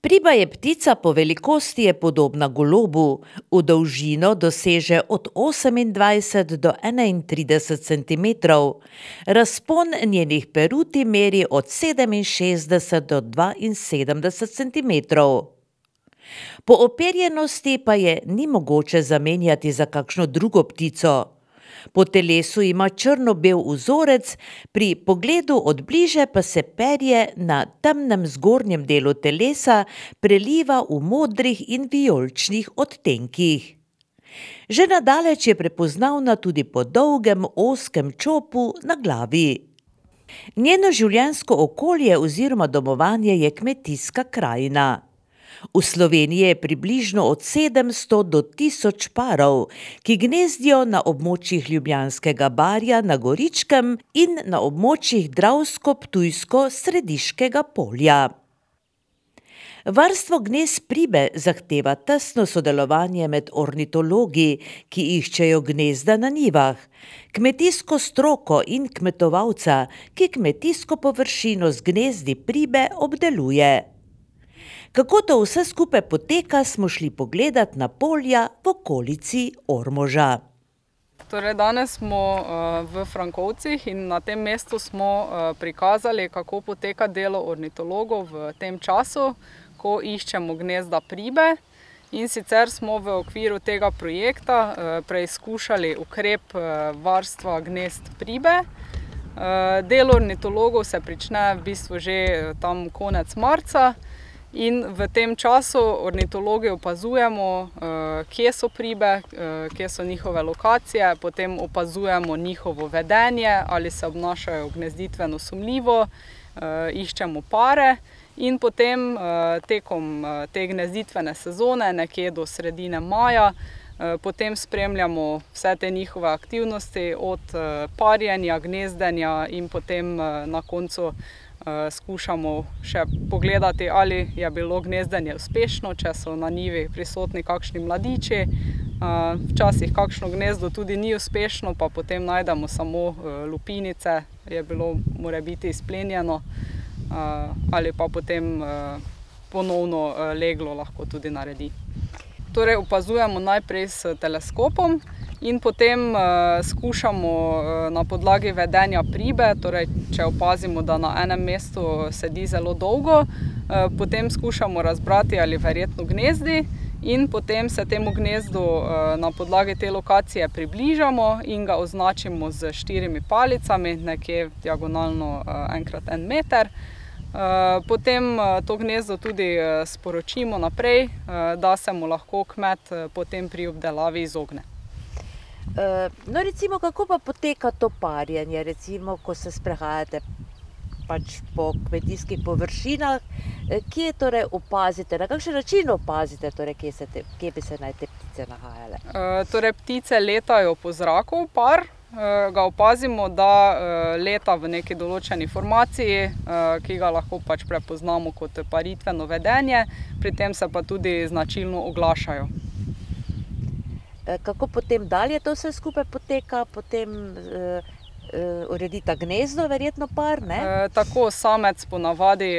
Priba je ptica po velikosti je podobna golobu, v dolžino doseže od osemindvajset do enaintrideset centimetrov, razpon njenih peruti meri od sedeminšestdeset do dvainsedemdeset centimetrov. Po operjenosti pa je ni mogoče zamenjati za kakšno drugo ptico. Po telesu ima črno-bel vzorec, pri pogledu od bliže pa se perje na temnem zgornjem delu telesa preliva v modrih in vijoličnih odtenkih. Že na daleč je prepoznavna tudi po dolgem, ozkem čopu na glavi. Njeno življenjsko okolje oziroma domovanje je kmetijska krajina. V Sloveniji je približno od sedemsto do tisoč parov, ki gnezdijo na območjih Ljubljanskega barja na Goričkem in na območjih Dravsko-Ptujsko-Središkega polja. Varstvo gnezd pribe zahteva tesno sodelovanje med ornitologi, ki iščejo gnezda na njivah, kmetijsko stroko in kmetovalca, ki kmetijsko površino z gnezdi pribe obdeluje. Kako to vse skupaj poteka, smo šli pogledat na polja v okolici Ormoža. Torej danes smo, v Frankovcih in na tem mestu smo, prikazali, kako poteka delo ornitologov v tem času, ko iščemo gnezda pribe. In sicer smo v okviru tega projekta, preizkušali ukrep, varstva gnezd pribe. delo ornitologov se prične v bistvu že tam konec marca in v tem času ornitologi opazujemo, kje so pribe, kje so njihove lokacije, potem opazujemo njihovo vedenje, ali se obnašajo gnezditveno sumljivo, iščemo pare in potem, tekom, te gnezditvene sezone, nekje do sredine maja, potem spremljamo vse te njihove aktivnosti, od, parjenja, gnezdenja in potem, na koncu, skušamo še pogledati, ali je bilo gnezdenje uspešno, če so na njivi prisotni kakšni mladiči. včasih kakšno gnezdo tudi ni uspešno, pa potem najdemo samo, lupinice, je bilo morebiti izplenjeno. ali pa potem, ponovno, leglo lahko tudi naredi. Torej opazujemo najprej s teleskopom in potem, skušamo, na podlagi vedenja pribe, torej če opazimo, da na enem mestu sedi zelo dolgo, potem skušamo razbrati, ali verjetno gnezdi, in potem se temu gnezdu, na podlagi te lokacije približamo in ga označimo s štirimi palicami, nekje diagonalno, enkrat en meter. potem, to gnezdo tudi, sporočimo naprej, da se mu lahko kmet, potem pri obdelavi izogne. No, recimo, kako pa poteka to parjenje, recimo, ko se sprehajate pač po kmetijskih površinah, kje torej opazite, na kakšen način opazite torej, kje te, kje bi se naj te ptice nahajale? torej ptice letajo po zraku, par, ga opazimo, da, leta v neki določeni formaciji, ki ga lahko pač prepoznamo kot paritveno vedenje, pri tem se pa tudi značilno oglašajo. Kako potem dalje to vse skupaj poteka, potem, uredita gnezdo verjetno par, ne? tako, samec ponavadi,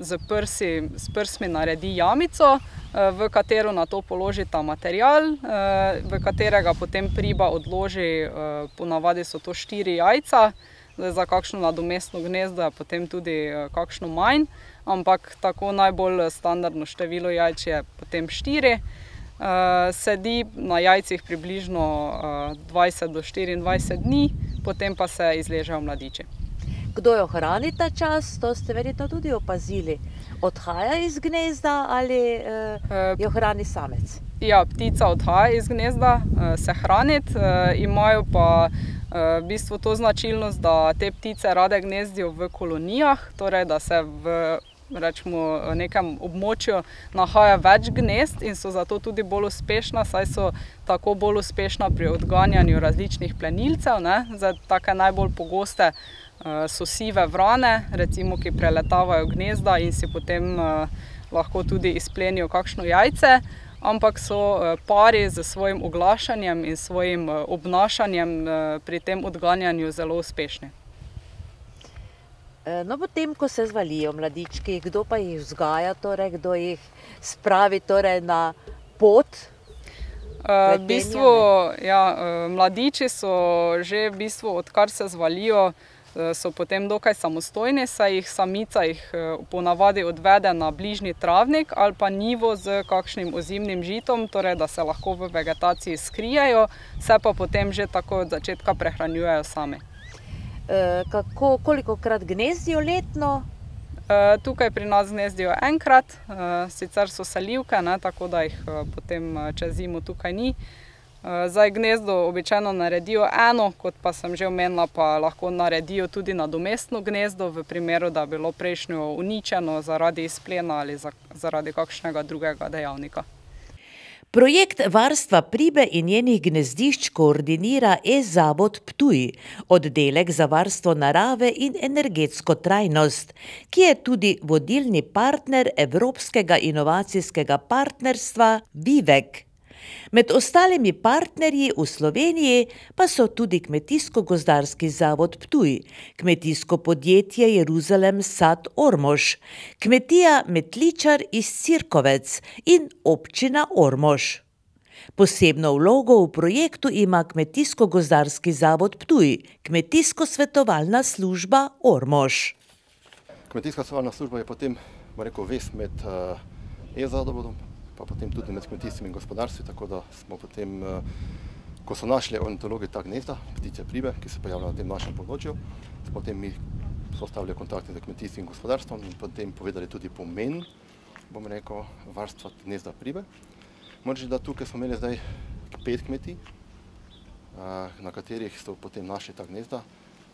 s prsi, s prsmi naredi jamico, v katero nato položita material, v katerega potem priba odloži, ponavadi so to štiri jajca. Zdaj za kakšno nadomestno gnezdo je potem tudi, kakšno manj, ampak tako najbolj standardno število jajc je potem štiri. Sedi na jajcih približno, dvajset do štiriindvajset dni, potem pa se izležejo mladiči. Kdo jo hrani ta čas? To ste verjetno tudi opazili. Odhaja iz gnezda ali, jo hrani samec? Ja, ptica odhaja iz gnezda, se hranit, imajo pa, v bistvu to značilnost, da te ptice rade gnezdijo v kolonijah, torej da se v recimo, nekem območju nahaja več gnezd in so zato tudi bolj uspešna, saj so tako bolj uspešna pri odganjanju različnih plenilcev, ne. Zdaj take najbolj pogoste, so sive vrane, recimo, ki preletavajo gnezda in si potem, lahko tudi izplenijo kakšno jajce. Ampak so, pari s svojim oglašanjem in svojim, obnašanjem, pri tem odganjanju zelo uspešni. E, no, potem, ko se zvalijo mladički, kdo pa jih vzgaja, torej, kdo jih spravi torej, na pot? Uh, v bistvu, ja, mladiči so že, v bistvu, odkar se zvalijo, so potem dokaj samostojni, saj jih samica jih ponavadi odvede na bližnji travnik ali pa nivo z kakšnim ozimnim žitom, torej da se lahko v vegetaciji skrijejo, se pa potem že tako od začetka prehranjujejo sami. Eh, kako, koliko krat gnezdijo letno? Eh, tukaj pri nas gnezdijo enkrat, eh, sicer so salivke, ne, tako da jih potem čez zimo tukaj ni. Zdaj gnezdo običajno naredijo eno, kot pa sem že omenila, pa lahko naredijo tudi nadomestno gnezdo, v primeru, da je bilo prejšnjo uničeno zaradi izplena ali zaradi kakšnega drugega dejavnika. Projekt varstva pribe in njenih gnezdišč koordinira e-zavod Ptuj, oddelek za varstvo narave in energetsko trajnost, ki je tudi vodilni partner Evropskega inovacijskega partnerstva Vivek. Med ostalimi partnerji v Sloveniji pa so tudi Kmetijsko-gozdarski zavod Ptuj, kmetijsko podjetje Jeruzalem Sad Ormož, kmetija Metličar iz Cirkovec in občina Ormož. Posebno vlogo v projektu ima Kmetijsko-gozdarski zavod Ptuj, kmetijsko-svetovalna služba Ormož. Kmetijska svetovalna služba je potem, rekel, ves med uh, e-zavodom, pa potem tudi med kmetijstvom in gospodarstvom. Tako da smo potem, eh, ko so našli ornitologi ta gnezda, ptice pribe, ki se pojavljajo na tem našem področju, potem mi postavili kontakte z kmetijstvom in gospodarstvom in potem povedali tudi pomen, bom rekel, varstva gnezda pribe. Moram reči, da tukaj smo imeli zdaj pet kmetij, eh, na katerih so potem našli ta gnezda.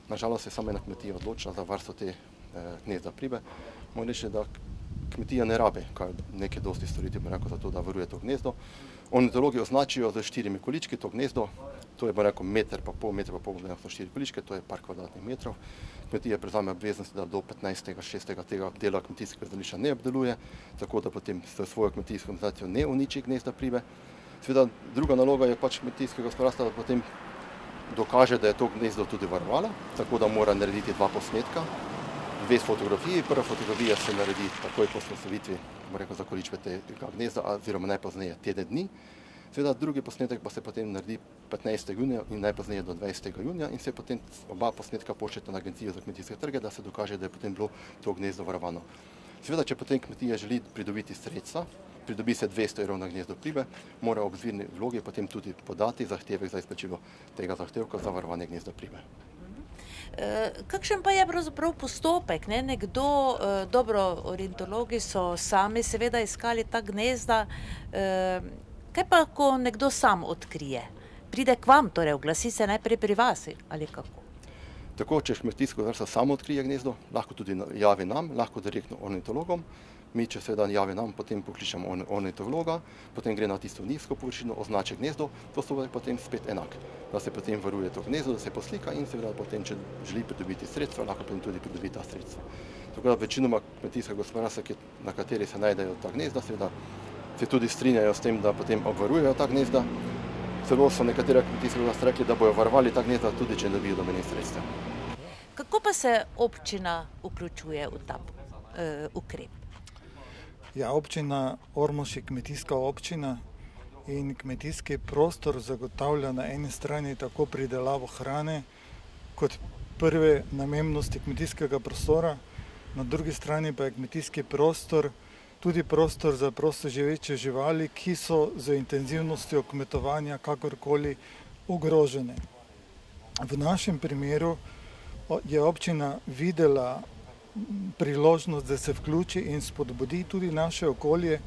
Nažalost se je samo ena kmetija odločila za varstvo te eh, gnezda pribe. Moram reči, da kmetija ne rabe kaj nekaj dosti storiti, bo rekel, zato da varuje to gnezdo. Ornitologi označijo z štirimi količki to gnezdo, to je bo rekel meter pa pol, meter pa pol, da so štiri količke, to je par kvadratnih metrov. Kmetija prevzame obveznosti, da do 15. 6. tega dela kmetijskega zdališča ne obdeluje, tako da potem s svojo kmetijsko organizacijo ne uniči gnezda pribe. Sveda druga naloga je pač kmetijskega gospodarstva, da potem dokaže, da je to gnezdo tudi varovala, tako da mora narediti dva posnetka, dve fotografiji. Prva fotografija se naredi takoj po spostavitvi zakoličbe tega gnezda, oziroma najpozneje teden dni. Seveda drugi posnetek pa se potem naredi 15. junija in najpozneje do 20. junija in se potem oba posnetka pošljeta na agencijo za kmetijske trge, da se dokaže, da je potem bilo to gnezdo varovano. Seveda, če potem kmetija želi pridobiti sredstva, pridobi se 200 evrov na gnezdo pribe, mora ob zvirni vlogi potem tudi podati zahtevek za izplačilo tega zahtevka za varovanje gnezda pribe. Eh, kakšen pa je pravzaprav postopek? Ne? Nekdo, eh, dobro, orientologi so sami seveda iskali ta gnezda. Eh, kaj pa, ko nekdo sam odkrije? Pride k vam, torej oglasi se najprej pri vas ali kako? Tako, če kmetijsko vrsta samo odkrije gnezdo, lahko tudi javi nam, lahko direktno ornitologom mi če seveda javi nam, potem pokličemo ornitologa, potem gre na tisto nizko površino, označi gnezdo, to so potem spet enak, da se potem varuje to gnezdo, da se poslika in seveda potem, če želi pridobiti sredstva, lahko potem tudi pridobi ta sredstva. Tako da večinoma kmetijska gospodarstva, na kateri se najdejo ta gnezda, seveda se tudi strinjajo s tem, da potem obvarujejo ta gnezda. Celo so nekatera kmetijska gospodarstva rekli, da bojo varovali ta gnezda, tudi če ne dobijo domenih sredstev. Kako pa se občina vključuje v ta uh, ukrep? Ja, občina Ormož je kmetijska občina in kmetijski prostor zagotavlja na eni strani tako pridelavo hrane kot prve namennosti kmetijskega prostora, na drugi strani pa je kmetijski prostor tudi prostor za prosto živeče živali, ki so z intenzivnostjo kmetovanja kakorkoli ogrožene. V našem primeru je občina videla priložnost, da se vključi in spodbudi tudi naše okolje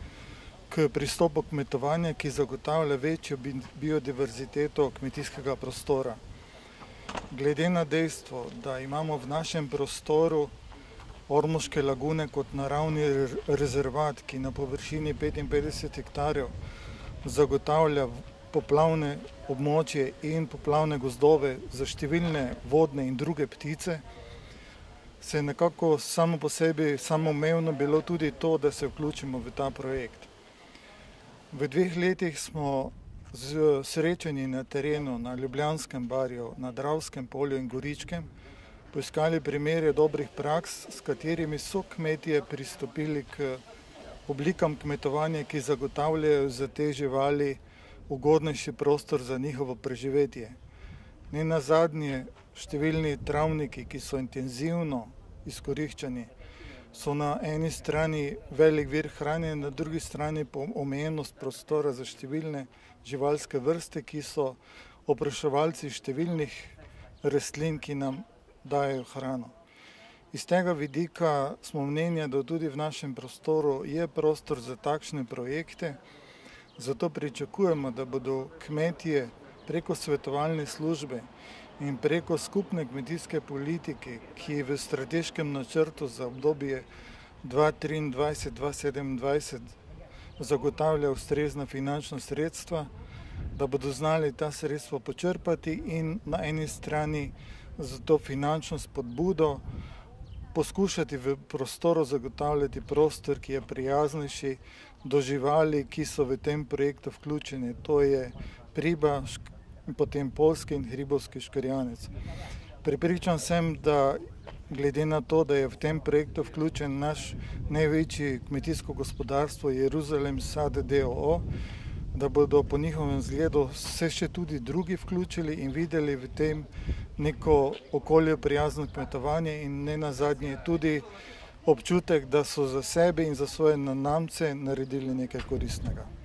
k pristopu kmetovanja, ki zagotavlja večjo biodiverziteto kmetijskega prostora. Glede na dejstvo, da imamo v našem prostoru Ormoške lagune kot naravni rezervat, ki na površini 55 hektarjev zagotavlja poplavne območje in poplavne gozdove za številne vodne in druge ptice, se je nekako samo po sebi samoumevno bilo tudi to, da se vključimo v ta projekt. V dveh letih smo z srečanji na terenu, na Ljubljanskem barju, na Dravskem polju in Goričkem, poiskali primere dobrih praks, s katerimi so kmetije pristopili k oblikam kmetovanja, ki zagotavljajo za te živali ugodnejši prostor za njihovo preživetje. Ne na zadnje, številni travniki, ki so intenzivno izkoriščani, so na eni strani velik vir hrane, na drugi strani pa omejenost prostora za številne živalske vrste, ki so opraševalci številnih rastlin, ki nam dajo hrano. Iz tega vidika smo mnenja, da tudi v našem prostoru je prostor za takšne projekte, zato pričakujemo, da bodo kmetije preko svetovalne službe in preko skupne kmetijske politike, ki v strateškem načrtu za obdobje 2023-2027 zagotavlja ustrezna finančna sredstva, da bodo znali ta sredstva počrpati in na eni strani za to finančno spodbudo poskušati v prostoru zagotavljati prostor, ki je prijaznejši do živali, ki so v tem projektu vključeni. To je priba, potem polski in hribovski škorjanec. Pripričan sem, da glede na to, da je v tem projektu vključen naš največji kmetijsko gospodarstvo Jeruzalem Sade DOO, da bodo po njihovem zgledu se še tudi drugi vključili in videli v tem neko okolje prijazno kmetovanje in ne na zadnje tudi občutek, da so za sebe in za svoje nanamce naredili nekaj koristnega.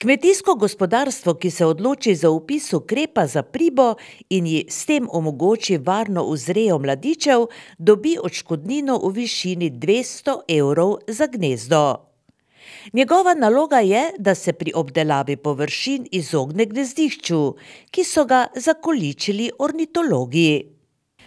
Kmetijsko gospodarstvo, ki se odloči za upis ukrepa za pribo in ji s tem omogoči varno vzrejo mladičev, dobi odškodnino v višini 200 evrov za gnezdo. Njegova naloga je, da se pri obdelavi površin izogne gnezdišču, ki so ga zakoličili ornitologi.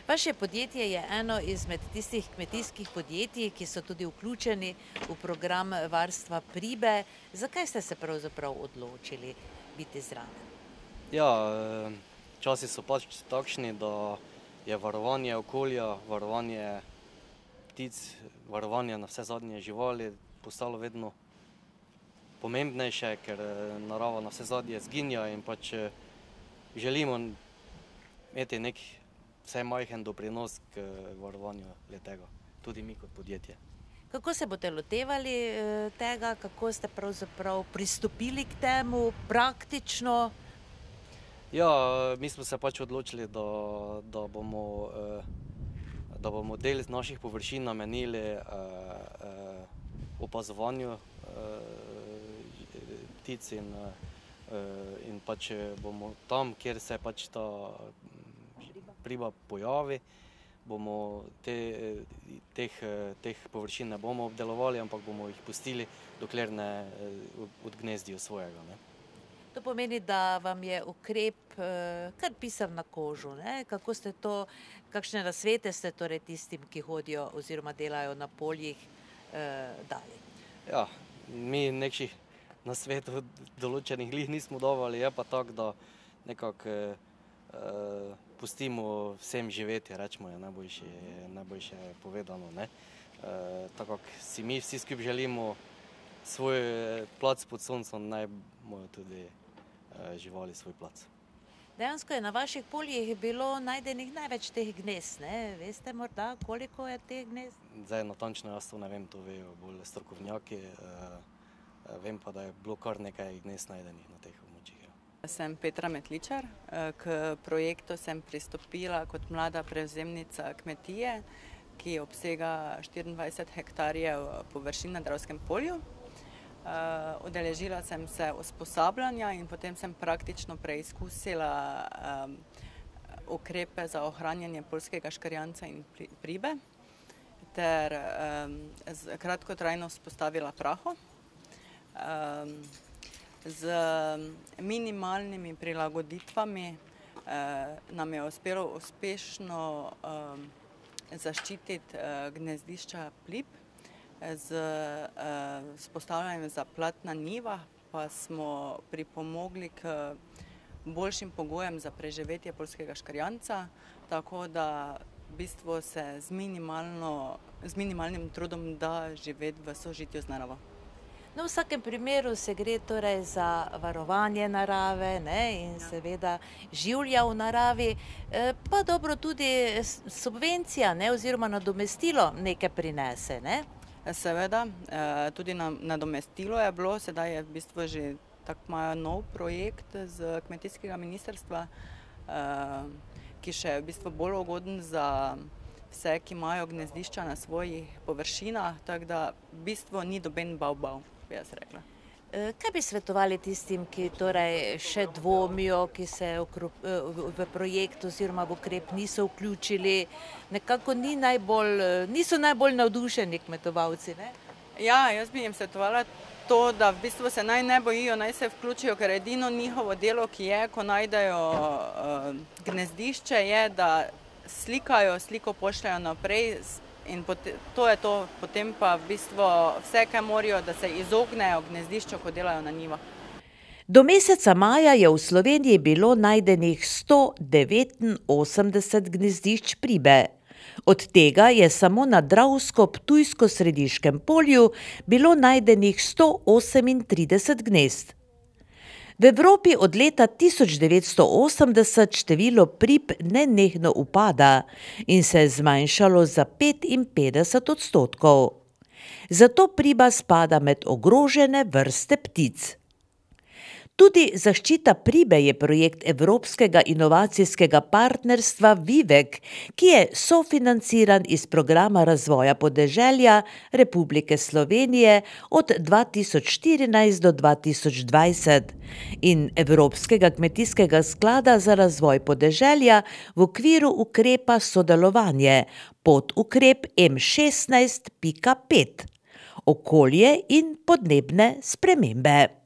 Vaše podjetje je eno izmed tistih kmetijskih podjetij, ki so tudi vključeni v program varstva pribe. Zakaj ste se pravzaprav odločili biti zraven? Ja, časi so pač takšni, da je varovanje okolja, varovanje ptic, varovanje na vse zadnje živali postalo vedno pomembnejše, ker eh, narava na vse zadnje zginja in pač eh, želimo imeti nek vse majhen doprinos k eh, varovanju letega, tudi mi kot podjetje. Kako se boste lotevali tega, kako ste pravzaprav pristopili k temu praktično? Ja, mi smo se pač odločili, da, da, bomo, da bomo del naših površin namenili opazovanju ptic in, in pač bomo tam, kjer se pač ta priba pojavi, bomo te, teh, teh površin ne bomo obdelovali, ampak bomo jih pustili, dokler ne odgnezdijo svojega. Ne. To pomeni, da vam je ukrep kar pisal na kožu. Ne? Kako ste to, kakšne nasvete ste torej tistim, ki hodijo oziroma delajo na poljih, eh, dali? Ja, mi nekših na svetu določenih glih nismo dovali, je pa tako, da nekako eh, pustimo vsem živeti, rečemo je najboljše, najboljše povedano. Ne? Eh, tako si mi vsi skupaj želimo svoj plac pod soncem, naj imajo tudi eh, živali svoj plac. Dejansko je na vaših poljih bilo najdenih največ teh gnez, ne? Veste morda, koliko je teh gnez? Zdaj, natančno jaz to ne vem, to vejo bolj strokovnjaki. Eh, vem pa, da je bilo kar nekaj gnez najdenih na teh. Sem Petra Metličar, k projektu sem pristopila kot mlada prevzemnica kmetije, ki obsega 24 hektarjev površin na Dravskem polju. Odeležila sem se usposabljanja in potem sem praktično preizkusila ukrepe za ohranjanje polskega škarjanca in pribe ter kratkotrajno vzpostavila praho z minimalnimi prilagoditvami nam je uspelo uspešno zaščititi gnezdišča plip z spostavljanjem zaplat na njivah, pa smo pripomogli k boljšim pogojem za preživetje polskega škarjanca, tako da v bistvu se z minimalnim trudom da živeti v sožitju z naravo. No, v vsakem primeru se gre torej za varovanje narave ne, in seveda življa v naravi, eh, pa dobro tudi subvencija ne, oziroma nadomestilo nekaj prinese. Ne. Seveda, eh, tudi nadomestilo je bilo, sedaj je v bistvu že tako imajo nov projekt z kmetijskega ministrstva, ki še je v bistvu bolj ugoden za vse, ki imajo gnezdišča na svojih površinah, tako da v bistvu ni doben bav bav bi jaz rekla. E, kaj bi svetovali tistim, ki torej še dvomijo, ki se e, v projekt oziroma v ukrep niso vključili, nekako ni najbolj, e, niso najbolj navdušeni kmetovalci? Ne? Ja, jaz bi jim svetovala to, da v bistvu se naj ne bojijo, naj se vključijo, ker edino njihovo delo, ki je, ko najdejo uh, gnezdišče, je, da slikajo, sliko pošljajo naprej, In to je to, potem pa v bistvu vse, kar morajo, da se izognejo gnezdišču, ko delajo na njivah. Do meseca maja je v Sloveniji bilo najdenih 189 gnezdišč pribe. Od tega je samo na Dravsko-Ptujsko-Središkem polju bilo najdenih 138 gnezd. V Evropi od leta 1980 število prip nenehno upada in se je zmanjšalo za 55 odstotkov. Zato priba spada med ogrožene vrste ptic. Tudi zaščita pribe je projekt Evropskega inovacijskega partnerstva Vivek, ki je sofinanciran iz programa razvoja podeželja Republike Slovenije od 2014 do 2020 in Evropskega kmetijskega sklada za razvoj podeželja v okviru ukrepa sodelovanje pod ukrep M16.5 okolje in podnebne spremembe.